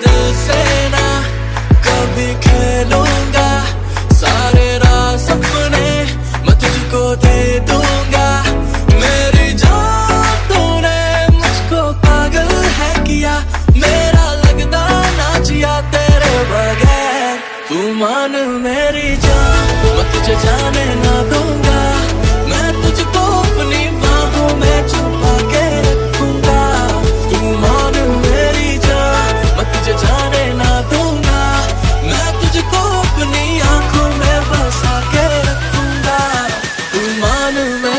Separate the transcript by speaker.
Speaker 1: दिल से ना कभी खेलूँगा। सारे राज सपने मैं तुझको दे दूँगा। मेरी जान तूने मुझको पागल है किया। मेरा लगदा ना जिया तेरे बगैर। तू मान मेरी जान Anılar